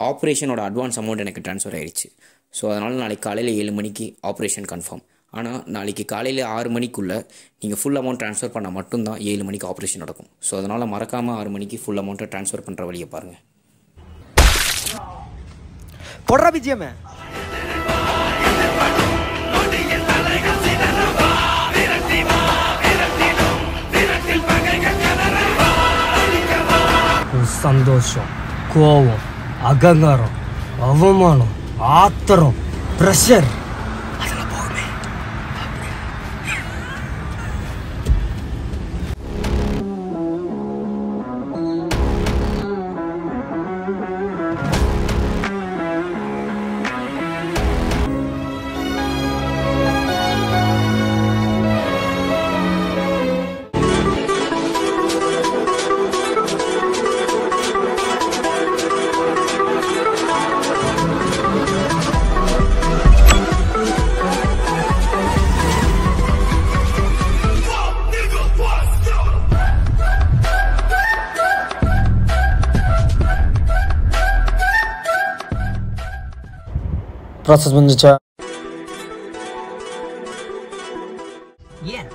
ஆப்ரேஷனோட advance amount எனக்கு transfer ஆயிடுச்சு so அதனால் நாளைக்கு காலையில் ஏழு மணிக்கு ஆப்ரேஷன் கன்ஃபார்ம் ஆனால் நாளைக்கு காலையில் ஆறு மணிக்குள்ளே நீங்கள் ஃபுல் அமௌண்ட் ட்ரான்ஸ்ஃபர் பண்ணால் மட்டும்தான் ஏழு மணிக்கு ஆப்ரேஷன் நடக்கும். ஸோ அதனால் மறக்காமல் ஆறு மணிக்கு ஃபுல் அமௌண்ட்டை ட்ரான்ஸ்ஃபர் பண்ணுற வழியை பாருங்கள் போடுறா பிஜிஎம். சந்தோஷம் கோவம். Агагаро, అవమానం ఆత్తరం ప్రెషర్ ப்ராசஸ் முடிஞ்சிச்சா ஏன்